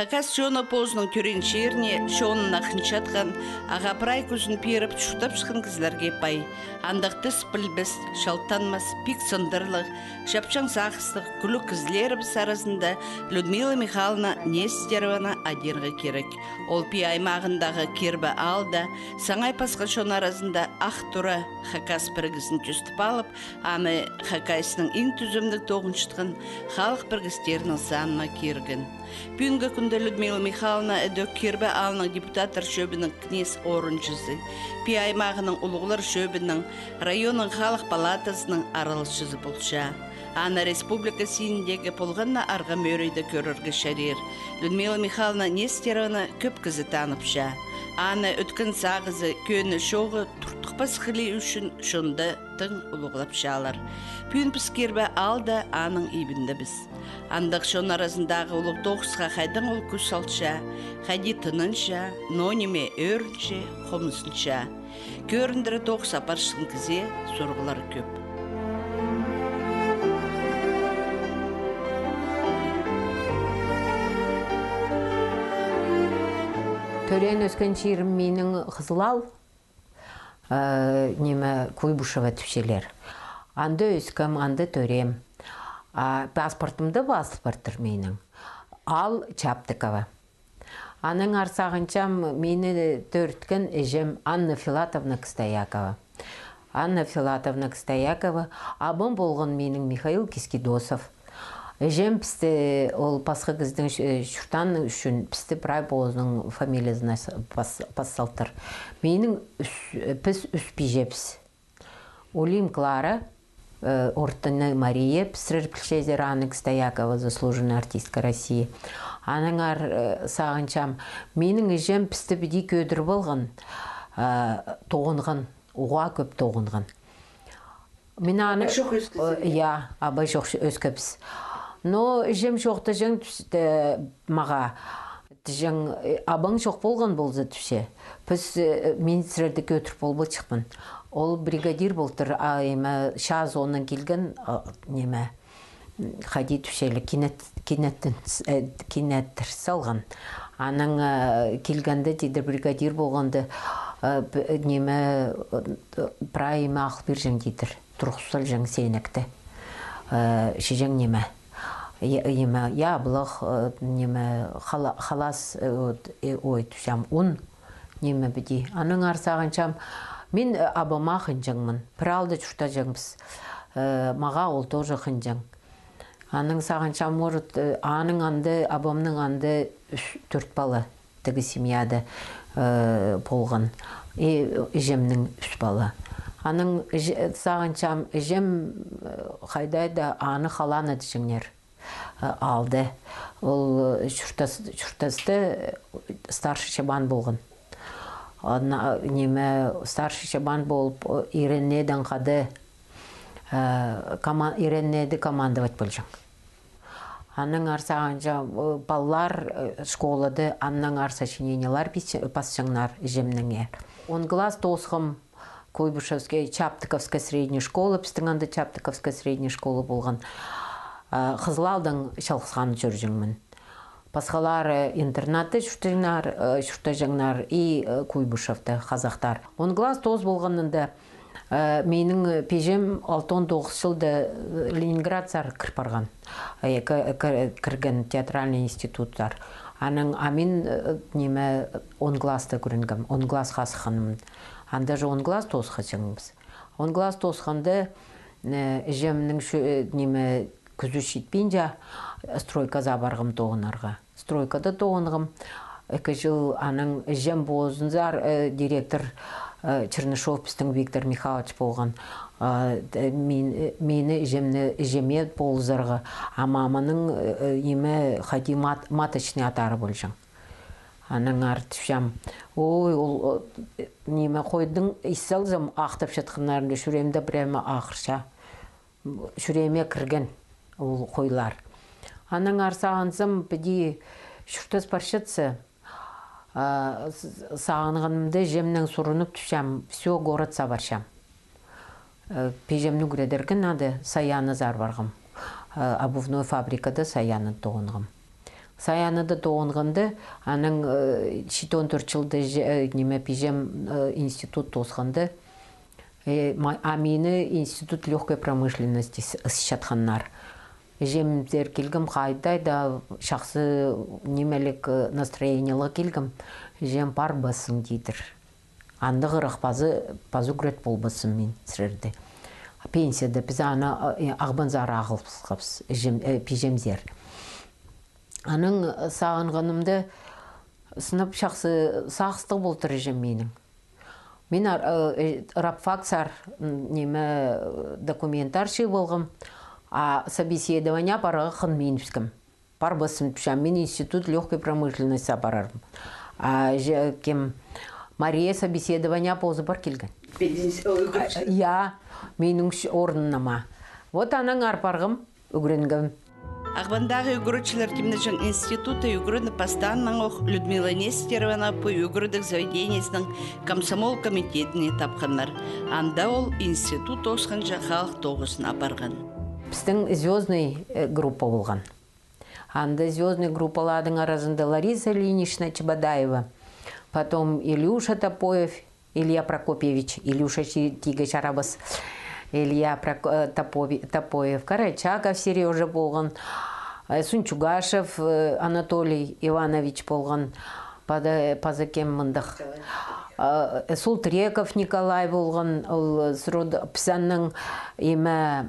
Хакас шона позның түрен шерне шонын ақыншатқан ағапырай күзін періп чұртап шықын кізлерге пай. Андақтыс білбіс, шалтанмас, пик сындырлық, шапчан сақыстық, күлі кізлерібіс арасында Людмила Михайловна Нестерована адирға керек. Ол пи аймағындағы кербі алда, саңай пасқа шон арасында ақ тұра хакас біргісін түстіп алып, аны хакайсының ең түзімдік тоғыншытқын халық біргістерінің санына керген. Бүгінгі күнде Людмила Михайловна әдөк кербі алының депутаттар шөбінің кнес орыншысы, пи аймағының ұлғылар шөбінің районның халық палатасының аралышызы болша. Ана республика сиіндегі болғанна арға мөрейді көріргі шарер. Людмила Михайловна Нестеровна көп кізі таныпша. Ана өткен сағызы көні шоғы тұртықпас қылы үшін шынды тың ұлығылап шалар. Піскербі алда аның ибінді біз. Андық шон арасындағы ұлық тоғысқа қайдан ол күш салча, қайди тынынша, нониме өрінше, қомысынша. Көріндірі тоғыс апаршын кізе, сұрғылар көп. Төрен өскен чирім менің қызылал, неме Куйбышева түшелер. Анды өскім, анды төрем. Паспортымды паспорттыр менің. Ал Чаптыкова. Аның арсағынчам мені төрткен әжем Анна Филатовна Кстоякова. Анна Филатовна Кстоякова, абым болған менің Михаил Кискидосов. Эжем пісті ол пасқы кіздің шүртан үшін пісті прай болының фамилиясына пассалтыр. Менің піс үспі жепс. Олим Клара, Ортына Мария, пісірір пілшезер Анна Кстоякова, заслуженная артистка России. Аның ар сағынчам, менің эжем пісті біді көдір болған, тоғынған, уға көп тоғынған. Мен аны... Я, абай жоқ өскөпс. Но жем жоқты жың маға абаң жоқ болған болзы түсе. Біз министрді көтір болбы чықпын. Ол бригадир болтыр, айма ша зонын келген неме хади түшелі кинеттір салған. Аның келгенде дейді бригадир болғанды неме прайма ақыл бір жың дейдір. Тұрқсыл жың сейнекті. Шежің неме еме яблық неме халас ой түшам ун неме біди аның арсағанчам мен абама хынжаңмын пралды чушта жаңбыз маға ол тоже хынжаң аның сағанчам может аның анды абамның анды төрт бала тігі семьяда болған. Ежемнің үш бала аның сағанчам ежем қайдайда аны халаны дішіңнер алды. Ол шүртасты старший шабан болған. Неме старший шабан болып иреннеден қады иреннеді командовать болжың. Анның арсағанжа баллар школады, анның арса шиненелар пасшыңнар жемнің ер. Он глаз тосқым Койбышевская Чаптыковская средняя школа, пістіңанды Чаптыковская средняя школа болған. Қызылалдың шалқысқан жүржіңмін. Пасқалары интернаты жүштігнар, жүштігнар и Куйбышевті қазақтар. Он глаз тоз болғанында менің пежем 6-9 жылды Ленинград сар кірпарған. Кірген театральный институттар. Аның амин неме он глазды көрінгім, он глаз қасықанымын. Анда же он глаз тоз қасыңымыз. Он глаз тозқанды жемнің неме күзі шитпейінже стройказа барғым тоғынарға. Стройкада тоғынғым. Екі жыл аның жем бозынзар директор Чернышов біздің Виктор Михайлович болған. Мені жемні жеме болзарға. Амамының еме хади маточный атары. Аның артышам. Ой, ол неме қойдың иссалзым ақтап прямо ақырша. Шүреме кірген ол қойлар. Аның арсағансым біді шүртас баршатсы сағынғанымды жемнің сұрынып түшем, все город сабаршам. Пежемні күредерген ады саяны зар барғым. Обувной фабрикада саяны тоғынғым. саяны да тоғынғанды аның шитон төрт жылды неме пижем институт тосқанды амины институт легкой промышленности сычатханнар жемдер келгім қайдай да шақсы немелік настроениялы келгім. Жем пар басың дейдір. Анды ғырық пазы пазу күрет бол басым мен сірерді пенсияда біз аны ағбанзар ағылпыз пижемзер аның сағынғанымды сынып шақсы сағыстық болтыр жем менің. Мен рабфаксар неме документар ши болғым. А собеседование параға хэн меніпскім пар басым мен институт легкой промышленности апарарым а кем мария собеседование позы бар келген я менің орнынама вот аның арпарғым үгіренгім Ағбандағы үгірічілер кемнежін институты үгіріні постанның оқ Людмила Нестерована по үгірідік заведениесінің комсомол комитетіне тапқандар. Анда ол институт осқанша халық тоғысын апарған. Біздің звездный группа болған. Анда звездный группалардың арасында Лариса Ильинична Чебадаева, потом Илюша Топоев, Илья Прокопьевич, Илюша Тига Шарабас, Илья Топоев, Карачаков Сережа болған, Сунчугашев Анатолий Иванович болған, пазакем мындық. Султреков Николай болған, ол пісанның еме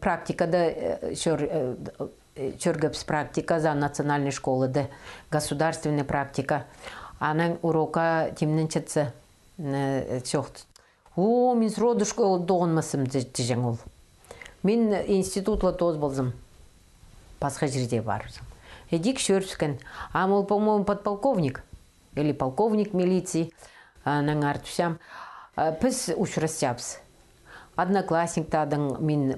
практикада чөргөпс практика за национальной школы да государственная практика. Аның урока тимнен чатса чоқты. О, мен сроды школа доғынмасым дежен ол. Мен институтла тоз болзым. Басқа жерде барызым. Эдик шөрскен. А ол, по-моему, подполковник. Или полковник милиции. Аның артусям. Піз ұшырасябыз. Одноклассниктардың мен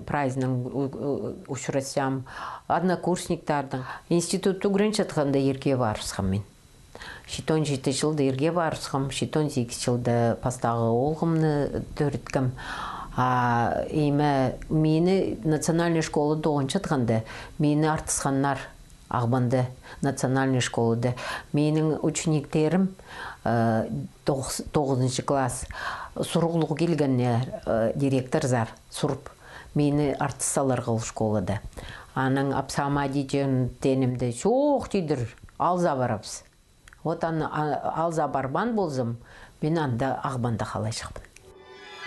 ұшырасям. Однокурсниктардың. Институт түгірін жатқанда ерге барысқам мен. Шитон жеті жылды ерге барысқам, шитон сегіз жылды пастағы олғымны төріткім. Еме, мені национальный школы доғын жатқанды, мені артысқаннар ағбанды национальный школыды. Менің учениктерім 9 класс сұрғылығы келгеннер директор зар сұрып мені артысалар қыл школыды. Аның апсама дейден тенімді шоқ дейдір алза барапсы. Вот аны алза барбан болзым, мен анда ағбанда қалай шықпын.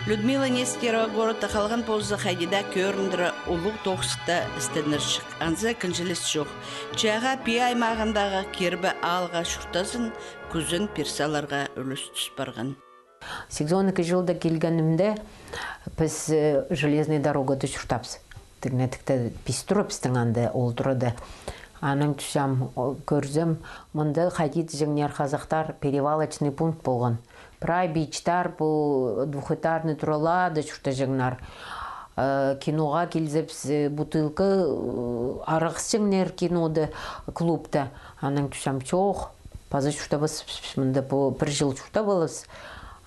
Людмила Нестерова городта қалған позы қайдеда көріндірі ұлық тоқсықта істеніршік. Анза кінжіліс жоқ. Чаға пи аймағындағы кербі алға шұртасын күзін персаларға үліс түс барған. 82 жылда келгенімде біз железный дорогада шұртапыз. Тігнетікті пис тұрыпстың анда ол тұрады. Аның түшам көрзім, мұнда қайдет жеңнер қазақтар перевалочный пункт болған. Прай бичтар бұл двухэтажный туралады шұрта жеңнар. Киноға келзепс бутылка арақс жеңнер киноды клубта. Аның түшам чоқ. Пазы шұрта басып, мұнда бір жыл шұрта болыз.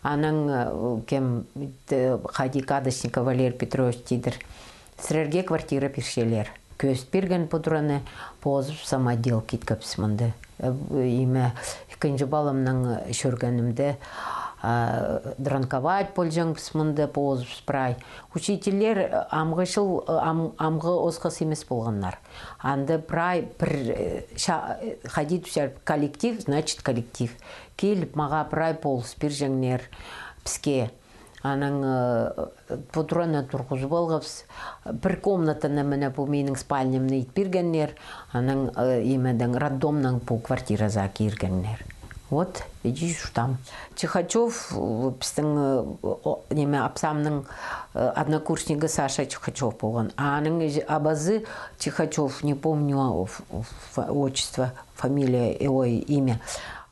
Аның кем қайди кадышника Валерий Петрович дейдір. Сірерге квартира першелер. Көз берген пұдыраны позып самодел кеткіпсі мұнды. Име екінші балымның шөргенімді дранковать польжаңпыз мұнды позып спрай. Учителер амғышыл амғы осқыс емес болғаннар. Анды прай бір қади түсер коллектив, значит коллектив. Келіп маға прай полыс бір жәңнер піске аның путраны тургузуп алгабыз бир комнатаны мене бу менин спальнямны ит бергеннер аның эмеден роддомнан бу квартираза киргеннер вот иди там. Чихачев биздин неме апсамның однокурснигы саша чихачев болгон анын абазы чихачев не помню отчество фамилия ой имя.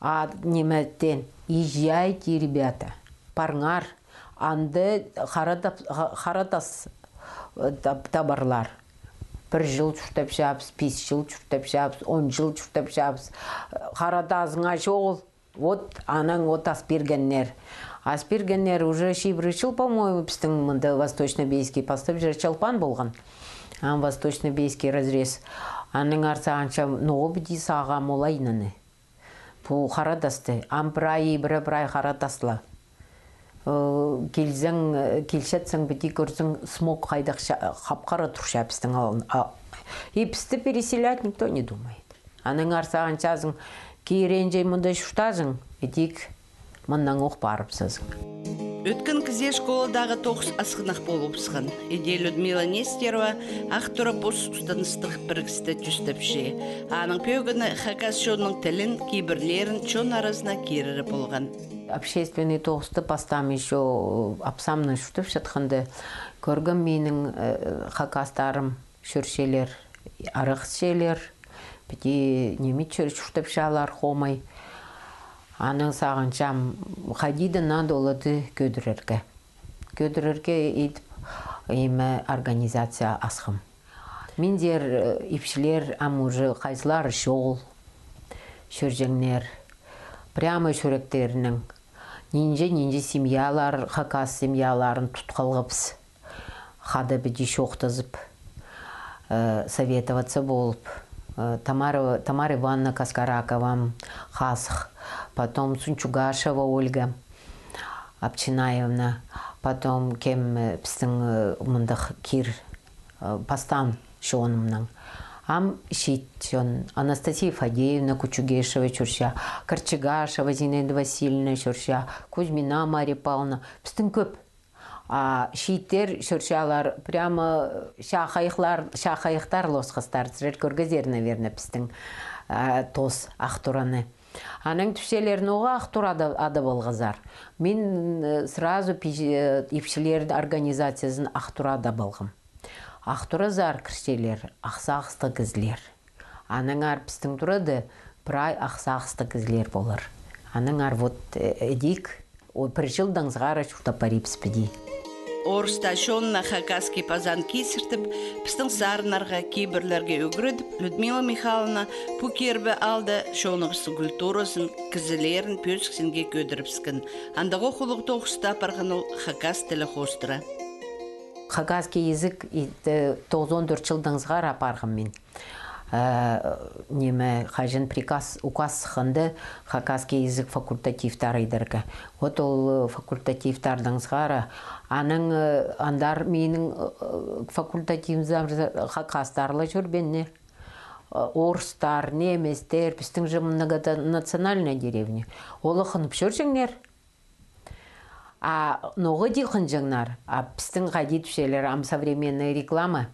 А неметен езжайте ребята. Парңар анды харатас табарлар. Бір жыл чүртеп жабыз, бес жыл чүртеп жабыз, он жыл чүртеп жабыз. Харатазыңа жол, вот анаң вот аспергеннер. Аспергеннер уже шибры жыл, по-моему, біздің мұнда восточно-бейский постап жер чалпан болған. Восточно-бейский разрез. Аның арсағанша ноғы біді сағам олайнаны. Пу харадасты. Ам брай, бірі брай харадасла. Келзің, келшетсің біді көрсің смог қайдақ қапқара тұрша пістің алын. И пісті переселять никто не думает. Аның арсағанша азың кейренжей мұнда шуштазың, едік мұндан оқ барыпсызың. Өткен кізе школадағы тоқс асқынақ болып сығын. Иде Людмила Нестерова ақтыра бос ұстаныстық біргісті жүстіпші. Аның пөгіні хакас тілін кейбірлерін чон арасына керірі болған. Общественный тоғысты пастам еще апсамның шүтіп шатқанды көргім менің хакастарым шүршелер, арықшелер, біде неме шүтіп шалар хомай. Аның сағыншам қадиді надо олады көдірерге. Көдірерге етіп емі организация асқым. Мендер ипшілер амужы қайсылар шол, шөржеңнер, прямо шөректерінің нинже-нинже семьялар, хакас семьяларын тұтқалғыпс. Хада біді шоқтызып, советоваться болып. Тамара, Тамара Ивановна Каскараковам хасх, потом Сунчугашева Ольга Апчинаевна, потом кем пістің мұндық кир пастан шоынымның. Ам шит шон Анастасия Фадеевна Кучугешева чурша, Карчигашева Зинаида Васильевна чурша, Кузьмина Мария Павловна, пістің көп. А шиттер шуршалар прямо лосқыстар, сірер көргізер, наверное, пістің тос ақтураны. Аның түшелерін оға ақтур ады болғызар. Мен сразу ипшілер организациясын ақтур ады болғым. Ақтура зар кіршелер, ақсақысты кізлер. Аның ар пістің тұрады, прай ақсақысты кізлер болыр. Аның ар вот эдик, бір жылдан зғара піди. Орыста шонна хакаски пазан кесіртіп, пістің сарнарға кейбірлерге өгірідіп, Людмила Михайловна пукербі алды шонығысы культурасын, кізілерін пөскісінге көдіріпсікін. Андағы құлық тоқыста ол хакас тілі қостыра. Хакаский язык 94 жылдан зғара апарғым мен. неме хажын приказ указ хынды хакаский язык факультативтар. Вот ол факультативтардан зғара аның андар менің факультативзам хакастарлы жүрбенне орыстар, неместер, біздің же национальная деревня. Олы жүржіңнер. А ноғы ди хынжыңнар, а біздің қадит пшелер ам современная реклама.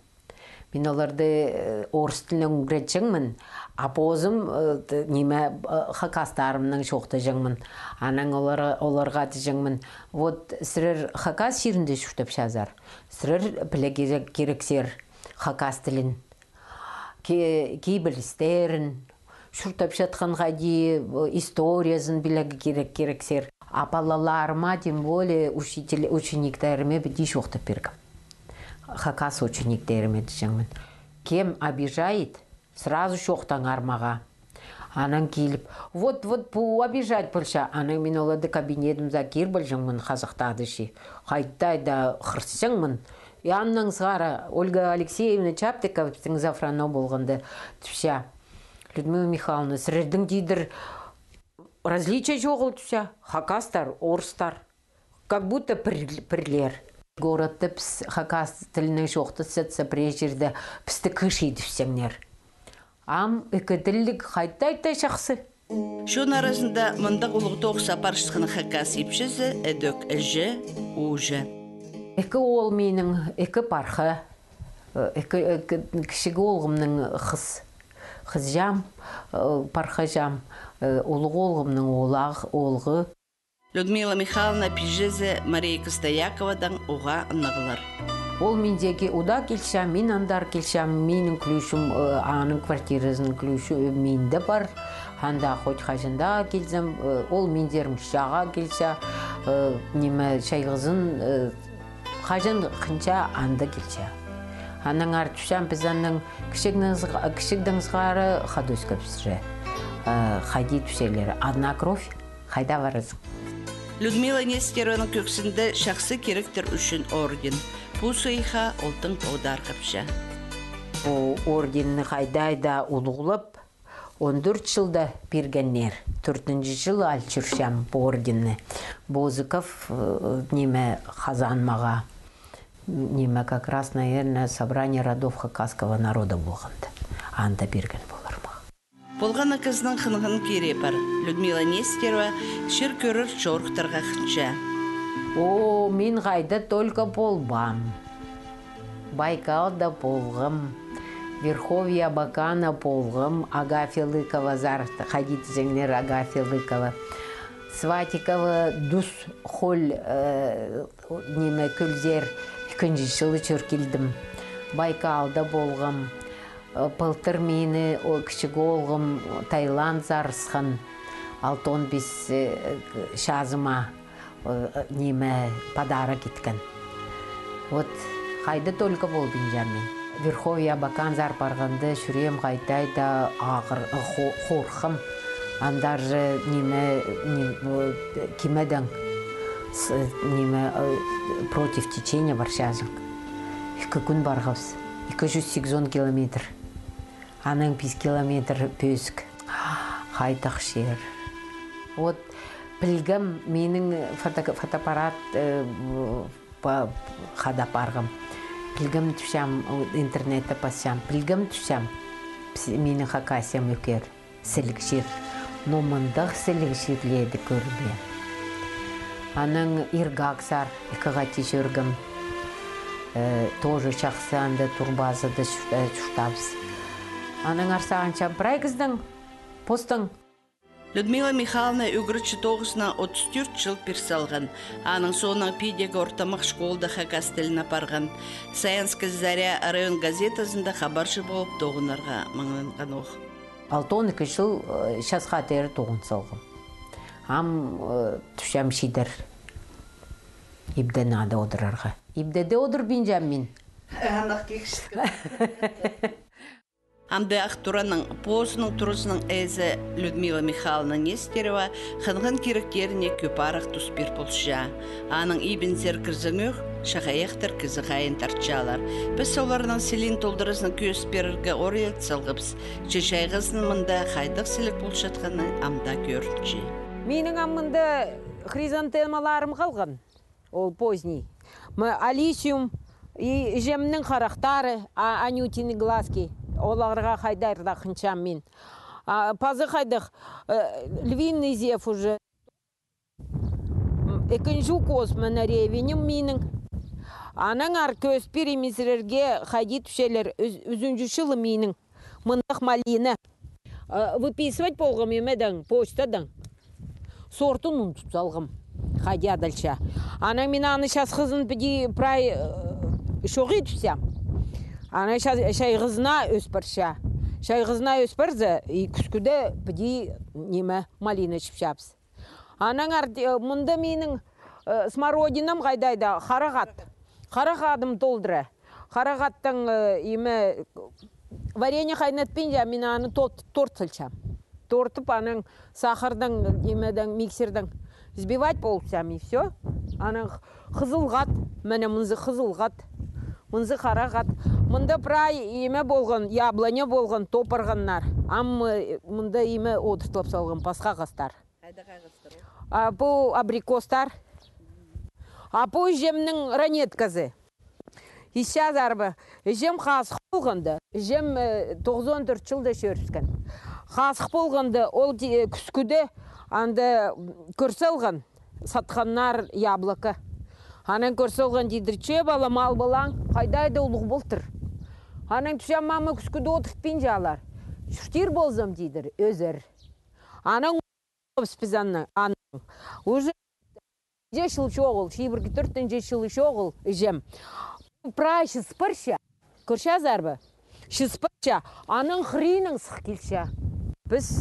Мен оларды орыс тілінен а позым неме хакастарымның шоқты жыңмын. Аның оларға жыңмын. Вот сірір хакас шерінде шүштіп шазар. Сірір біле керексер хакас тілін. Кейбілістерін, шүртіп жатқан ғади историясын біле керек керексер. Апалаларыма, тем более учениктеріме біді шоқты бергім. хакас учениктеріме дешеңмін. Кем обижает, сразу шоқтан армаға. Анан келіп, вот, вот, бұл обижать болша. Анан мен олады кабинетімза кер білжіңмін қазақтады ши. Қайттай да қырсыңмын. И аннан сғара Ольга Алексеевна Чаптикова біздің зафрано болғанды түша. Людмила Михайловна, сірердің дейдір различия жоғыл түша. Хакастар, орыстар. Как будто пірлер. Городты піс хакас тілінің сетсе прежерді пісті кыш едіпсеңнер. Ам үкіділік қайттай шақсы. Шон арасында мындық ұлық тоқ сапар шықын хакас епшізі әдөк әжі, ұжы. Экі ол менің экі пархы, кішігі олғымның қыз, қыз жам, пархы жам, олғы олғымның олақ, олғы. Людмила Михайловна пижезе Мария Костояковадан оға нығылар. Ол мендегі уда келшам, мен андар келшам, менің клюшым, аның квартирасының клюшы менде бар. Анда хоть қажында келсем, ол мендерім шаға келша, неме шайғызын қажын қынша анда келша. Аның артушам біз аның кішігдің сғары қады Қайди түшелері. Одна кровь, қайда барызың? Людмила Нестерованың көксінде шақсы керектер үшін орден. Бұл сұйға олтың паудар қапша. О, орденні қайдайда улуғылып, 14 жылда бергеннер. 4 жыл ал жүршем по орденні. Бозыков э, неме хазанмаға. Неме как раз, наверное, собрание родов хакасского народа болғанды. Анда берген болар ма. Болған қызның қынығын кере бар. Людмила Нестерова шыр көрір чорықтарға хынча. О, мен қайда только болбам. Байкалда болғым, Верховья Бакана болғым, Агафья Лыкова зар, ходить зеңнер Агафья Лыкова. Сватикова дус холь э, неме күнжі жылы чөркілдім. Байкалда болғым, Пылтыр мені кіші олғым Таиланд зарысқан, алтон біз э, шазыма неме подарок еткен. Вот қайды только бол Бенджамин. Верховья бакан зар барғанды шүрем қайтай да ағыр хо- хорқым. Андар же неме не- кимеден неме против течения баршазың. Икі күн барғабыз. 280 километр. Аның 5 километр пөсік. Қайтақ шер. Вот білгім менің фото, фотоаппарат э, па- хада барғым. Білгім түшем интернетте пасам. Білгім түшем менің хакасиям өкер. Сілік жер. Но мындық сілік жерледі көрбе. Аның иргаксар, икыға тешергім. Э, тоже чақсанды турбазады чуштабыз. Аның арсағанча прайгыздың постың Людмила Михайловна үгіріші тоғысына 34 жыл персалған. Аның соның пидегі ортамақ школда хакас тілін апарған. Саянская заря район газетасында хабаршы болып тоғынарға маңланған оқ. Алтон екі жыл шасқа тері тоғын салғым. Ам э, түшем шидер. Ибден ады одырарға. Ибдеде одыр бинжамин. Амды Ахтураның позының тұрысының әзі Людмила Михайловна Нестерова хынғын керектеріне көпарақ тұспир болша. Аның ибін зеркірзіңіқ шағаяқтыр кізі қайын тартчалар. Біз оларының селин толдырысының көз берірге орелт салғыбыз. Чешайғызының мында қайдық селік болшатқаны амда көрінчі. Менің аммында хризантемаларым қалған. Ол. Мы алисиум и жемнің қарақтары, анютины глазки. Оларға қайдарда қынчам мен. Пазы қайдық э, львиный зев уже. Екінші коз мына ревенім менің. Аның ар көз перемезірерге қайди түшелер үзінші шылы менің. Мындық малина. Э, Выписывать болғым емедің почтадан сортын ұмытып салғым хадя дальша ана мен аны шас қызын прай шоғи түсем ана шай қызына өспірша шай қызына өспірзі и күскүде біди неме малина шіпшапс анаң ар мұнда менің э, смородинам қайдайда қарағат қарағадым толдыры қарағаттың име варенье қайнатпен мен аны торт сылчам тортып аның сахардан емеден миксерден взбивать болсам и все аның қызылғат міне мұнзы қызылғат мұнзы қарағат мұнда прай еме болған яблоня болған топырғаннар ам э, мұнда еме отыртылып салған басқа қастар а бұл абрикостар а бұл жемнің ранеткасы Ища зарбы. Жем қасық болғанды. Жем 94 жылда шөріскен. Қасық болғанды ол де- күскүде анды көрселған сатқаннар яблоко. Анан көрселған дейдір, че бала мал балаң, қайдайды ұлық болтыр. Анан түшем мамы күскүде отырып пен жалар. Шүштер болзам дейдір, өзір. Анан спизанны, анан. Уже жешіл шоғыл, шейбіргі төрттен жешіл шоғыл, жем. Прайшы спырша, көрші зарбы? Шыспырша, аның хринің сық келші. Біз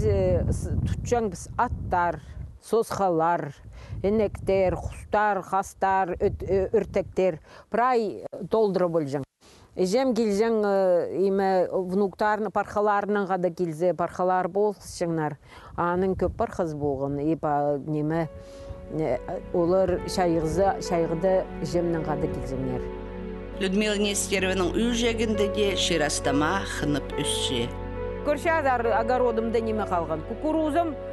тұтчаң біз аттар, сосқалар, інектер, құстар, қастар, өт- ö- үртектер, прай толдыры болжаң. Жем келжең име внуктарын пархаларының ғада келзе пархалар болсыңар. Аның көп пархыз болған. Ипа неме э, олар шайғызы шайғыды жемнің ғада келзеңер. Людмила Нестерованың үй жегінде де шерастама хынып өссе. көршәзар огородымда неме қалған кукурузым э,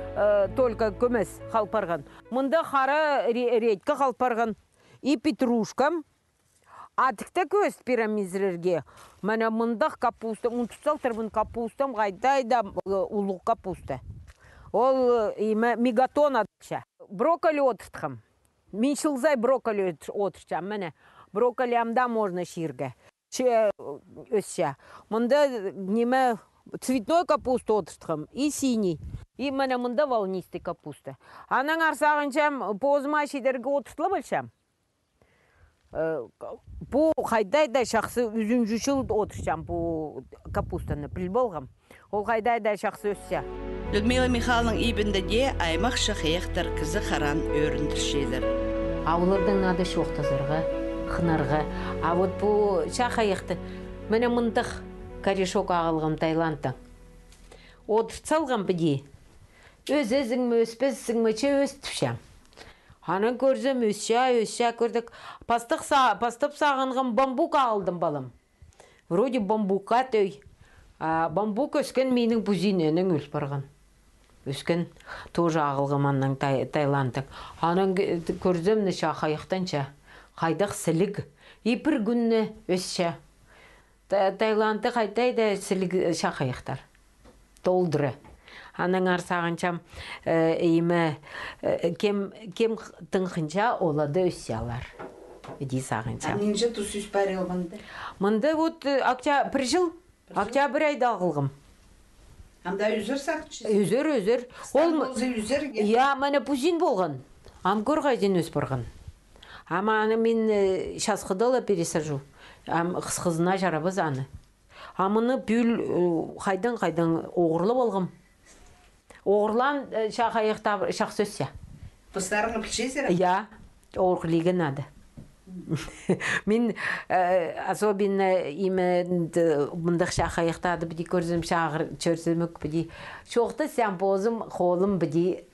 только көмес қалпарған мында қара ре- редька қалпарған и петрушкам атыкта көз пирамизлерге міне мындақ капуста унтусалтырмын капустам қайдайда улуq капуста. Ол э, мегатон брокколи отыртқам мен шылзай брокколи отырчам міне брокколиямда можно ширге. Че өссе мында неме цветной капуста отыртқам и синий. И міне мында волнистый капуста. Анаң арсағыншам позма шидерге отыртыла білсем bu қайдайда шақсы үзүнжүшіл отырсам bu капустаны піл болғам ол қайдайда шақсы өссе. Людмила Михайловның ибінде де аймақ шақияқтар кізі қаран өріндіршелер. аулардың нады шоқтазырға хынарға. А вот bu шақаяқты міне мындық. Корешок ағылғым таиландтан отырсалған біде. Өз өзіңме өспесіңме че өстіпшем аны көрсем өссе өссе көрдік. Пастық са, пастып сағынғым бамбук алдым балам. Вроде бамбукка төй бамбук өскен менің бузиненің өл барған өскен тоже ағылғым анның тай, таиландтың аның көрсем неше қайдақ сілік. И бір күнне өссе Та- таиландты қайтайда шақайықтар толдыры аның арсағынчам име кем кем тыңқынша олады өсселар иди сағынчам Нинже тусүс парил бында. мында вот э, октя бір жыл октябрь айда ағылғым Анда үзір сақчы. өзір өзір ол м- үзір. Я, мене пузин болған. Ам көрғайден өс барған. Ама аны мен шасқыдала пересажу. Ам қысқызына жарабыз аны. Амыны бүл қайдан қайдан оғырлы болғым. Оғырлан э, шақайықтап шақсөссе. Пыстарыңы пішесер. Я, оғырлиген ады. Мен особенно именно мындық шақайықтады біді көрзім шағыр чөрсімік біді. Шоқты сәм бозым қолым біді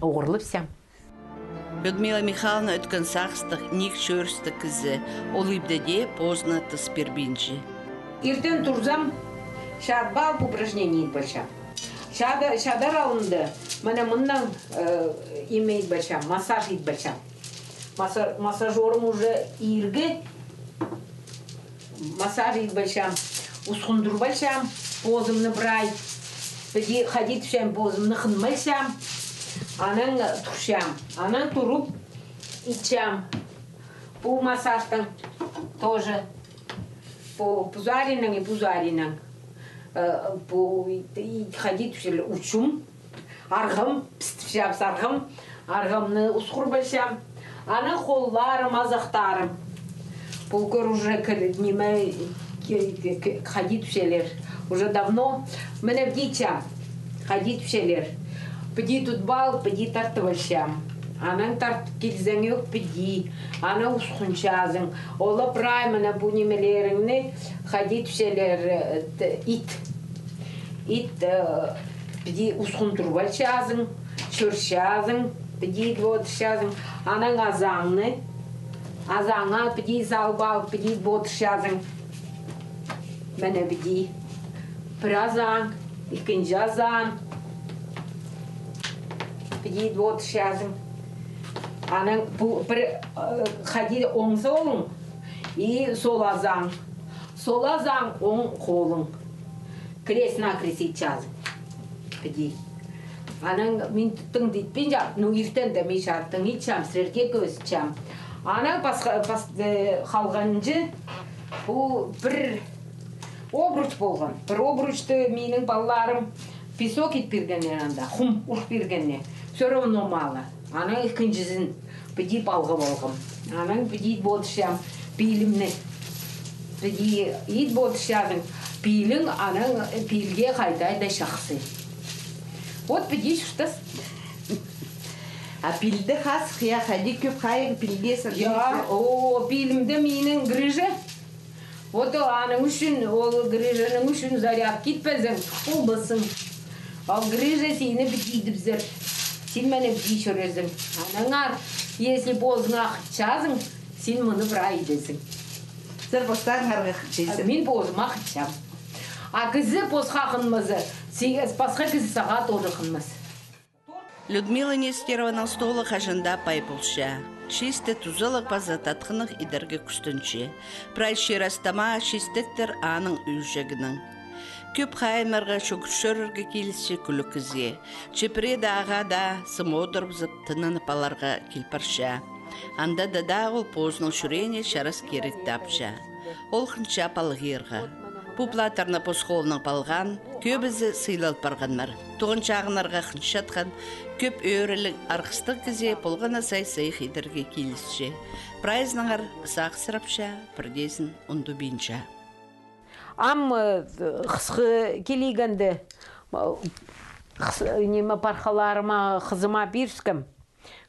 оғырлып сәм. Людмила Михайловна өткен сақстық ник шөрісті кізі. Ол ибдеде позна тыс бербинчі. Иртен турзам, шадбал упражнений большам. Шада, шадар алынды, міне мындан э, имейт большам, массаж ит. Маса- Массажерым уже ирге, массаж ит большам, усхундур большам, позымны брай. Біде ходить всем позымны хынмайсам, анан тұршам, анан туруп ичам. Бұл массажтың тоже по пузаринам и пузаринам. Э, ходить все учум, арғым, пістіпшам сарғым, арғымны усқұр білсем, аны қолларым, азақтарым. Көр уже неме ходить вселер. Уже давно мене вдичам ходить вселер. Піди тут бал, піди тартывальшам. Аның тарт келзең yok піди. Аны усқунчазың. Ола прай мене bu немелеріңні ходить вселер ит. Ит э, піди усқунтурвальшазың, шөршазың, піди отыршазың. Аның азаңны азаңа піди залбал, піди отыршазың. Мене піди. Бір азаң, Піди отыршазың. Аның бұл бір э, ходить оң солың и сол азаң. Сол азаң оң қолың. Крест накрест итчазың. Піди. Аның мен тұттың дейтпен жап, ну ертен де мен шарттың итчам, сірерге көз чам. Аның басқа бас қалғанжы бұл бір обруч болған. Бір обручты менің балаларым песок ит бергенне анда, уш бергенне. Все равно мало. Ана ikkinchisiін біді балғы болғым. Аның біді бодышам пилімні. Біді ит бодышадың пилің аның пилге қайдайда шақсы. Вот біді шыштас. А пилді хас қия хади көп қайыр пилге Я, о, пилімді менің грыжа. Вот аның үшін, ол грыжаның үшін заряд кетпезің, болбысың. Ал грыжа сені бітейді біздер. Сен мәне бітей шөрезің. Анаңар, если бозыңа чазың, сен мұны бір айдесің. Сыр бостан чейсер. Мен позыма хычам. А кізі поз хақынмызы, сегіз басқа кізі сағат орықынмыз. Людмила Нестерованың столы қажында пай болша. Шисте тузылық база татқынық идерге күстінші. Прай шерастама шистектер аның үйжегінің. Көп қайынарға шөкіршөрірге келісі күлі кізе. Чепре даға да сымодыр бізіп тынын паларға келпарша. Анда да да ол позның шүрене шарас керек тапша. Ол қынша палғырға. Пуплатарна посхолның палған, көбізі сыйлал барғанмар. Туғын чағынарға қыншатқан, көп өрілік арқыстық кізе болғана сай сай хидерге келісші. Прайзныңар сақ сырапша, бірдесін ұнду бинча. Ам қысқы келегенді неме пархаларыма қызыма берскім.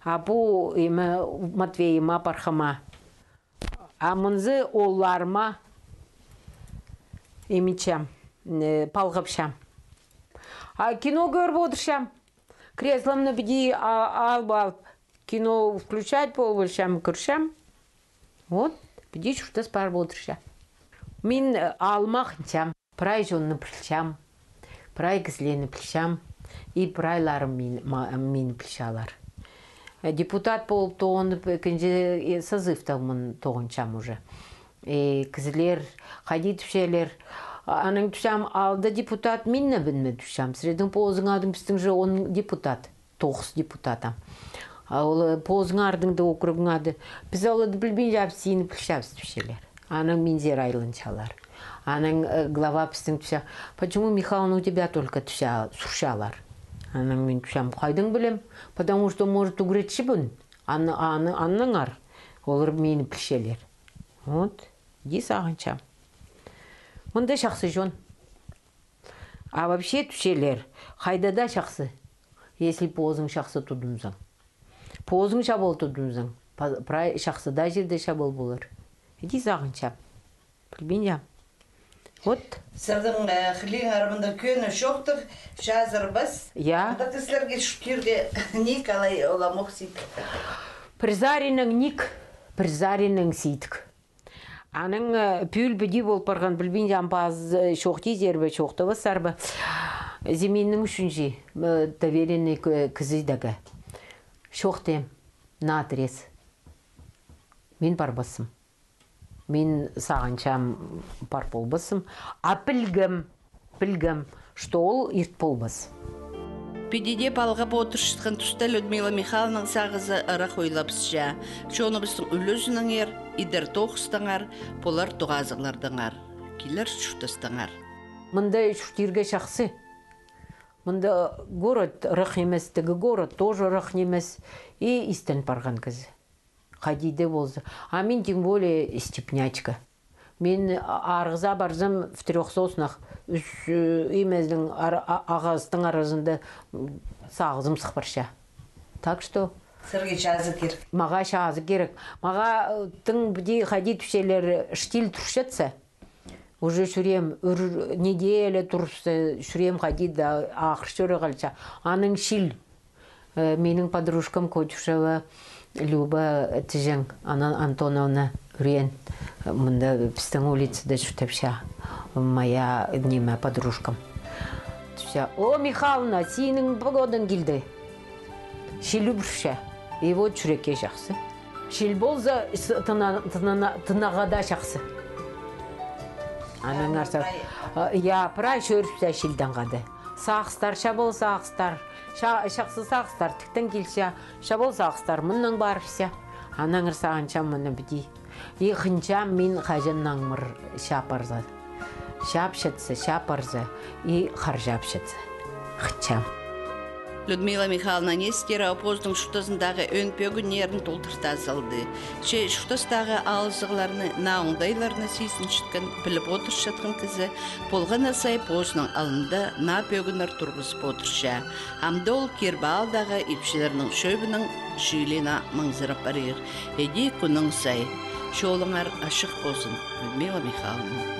А бұ еме Матвейіма пархама. А мұнзы оларыма емечем, палғапшам. А кино көріп отыршам. Кресломны біді алып алып, кино включать болышам, көршам. Вот, біді шұртас бар отыршам. Мен алмақыншам, прай жонны пілшам, прай кізлені пілшам, и прайларым мен, мен пілшалар. Депутат болып тоғынып, екінші сызыфтамын тоғыншам уже. Кізлер, қади түшелер, аның түшам алды депутат минне білме түшам. Среддің позың адың біздің же он депутат, тоғыз депутатам. Ол позың ардың да округың. Біз олады білбен жап сені пілшапс түшелер. Аның минзер айлыншалар. Аның глава біздің түша. Почему, Михайловна, у тебя только түша сушалар? Аның мен түшам қайдың білем? Потому что может угретші бұн. Анның ар. Олар мені пілшелер. Вот, ди сағыншам. Мұнда шақсы жон. А вообще түшелер, қайдада шақсы. Если позың шақсы тұдымзың. Позың шабыл тұдымзың. Шақсыда жерде шабыл болыр. Ди сағыншам. Білбен жам. Вот. Сырдың хлин арбында көні шоқтық, жазыр біз. Я. Анда кісілерге шүкерге Николай Оламох сейт. Призаринің ник, призаринің сейтік. Аның пүл біді болып барған білбен жам баз шоқти зербі шоқты басарбы. Земеннің үшінші доверенный кізідігі. Шоқтем, натрес. Мен барбасым. Мен сағанчам бар болбасым. А білгім, білгім, что ол ерт болбас. Педиде балға отыршытқан тұста Людмила Михайловның сағызы ырық ойлапсыжа. Шоны біздің үлізінің ер, идер тоқыстыңар, полар тұғазылардыңар. Келер шүтістіңар. Мында шүттерге шақсы. Мында город ырық емес, тігі город тоже ырық емес. И истен барған кізі. Қадиде болсы. А мен тем более степнячка. Мен арғыза барзым в трех соснах үш емездің ағастың арасында сағызым сықпарша. Так что Сырге жазы керек. маға шағазы керек. Маға тың біде қади түшелер штиль тұршатса, уже шүрем үр неделя тұрса шүрем қади да ақыр шөрі қалша. Аның шил менің подружкам Котюшева Люба Тижен, Анна Антоновна Рен. Мында біздің улицада шүтепша моя неме подружкам. Түша, о, Михайловна, сенің погодың келді. Шилі бүрше. И вот жүрекке жақсы. Шил болса тынағада жақсы. Аның арса. Я, прай шөріпсе шилдан қады. Сақстар, шабыл сақстар. Шақсы сақстар, тіктен келсе, шабыл сақстар, мұнның барыпса. Аның арсағанша мұны біді. Иқынша мен қажыннан мұр шапарзы. Шапшытсы, шапарзы, и қаржапшытсы. Қычам. Людмила Михайловна Нестерова поздың шутасындағы өн пөгін нерін толтырта салды. Ше шутастағы алызығыларны, науыңдайларны сейсін шытқан біліп отырш жатқан кізі, болған асай поздың алында на пөгінер тұрғыз отырша. Амды ол кербалдағы ипшілерінің шөбінің шүйлена маңзырап барыр. Эди күнің сай. Шолыңар ашық болсын, Людмила Михайловна.